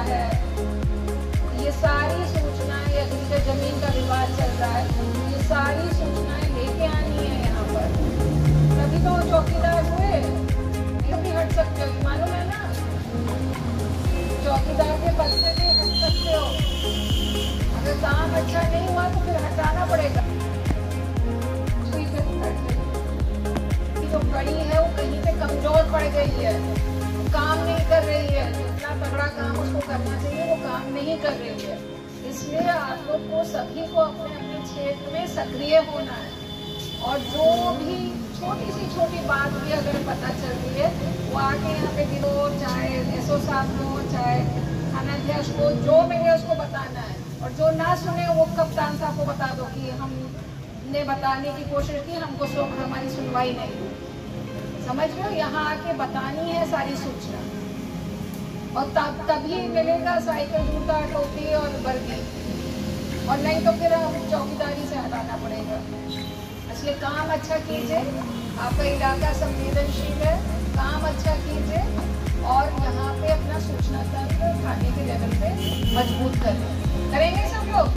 रहा है। ये सारी सूचनाएँ अभी जो ज़मीन का विवाद चल रहा है, ये सारी सूचनाएँ लेके आनी है यहाँ पर। तभी तो चौकीदार हुए। ये भी हट सकते हो, मालूम है ना? चौकीदार के पद से भी हट सकते हो। अगर काम अच्छा नहीं हुआ तो फिर हटाना पड़ेगा। तो बड़ी है, वो कहीं पे कमज़ोर पड़ गई है। काम नहीं कर रही है। जितना तगड़ा काम उसको करना चाहिए, वो काम नहीं कर रही है। इसलिए आप लोग को सभी को अपने अपने क्षेत्र में सक्रिय होना है। और जो भी छोटी सी छोटी बात भी अगर पता चल रही है, वो आके यहाँ पे गिरो, चाहे एस ओ साहब को चाहे थानाध्यक्ष को, जो मिले उसको बताना है। और जो ना सुने, वो कप्तान साहब को बता दो कि हमने बताने की कोशिश की, हमको हमारी सुनवाई नहीं हुई। समझ हो? यहाँ आके बतानी है सारी सूचना। और तब, तभी मिलेगा साइकिल, जूता, टोपी और वर्दी और नहीं तो फिर हम चौकीदारी से हटाना पड़ेगा। इसलिए काम अच्छा कीजिए। आपका इलाका संवेदनशील है। काम अच्छा कीजिए। और यहाँ पे अपना सूचना तंत्र थाने के लेवल पे मज़बूत करें करेंगे सब लोग?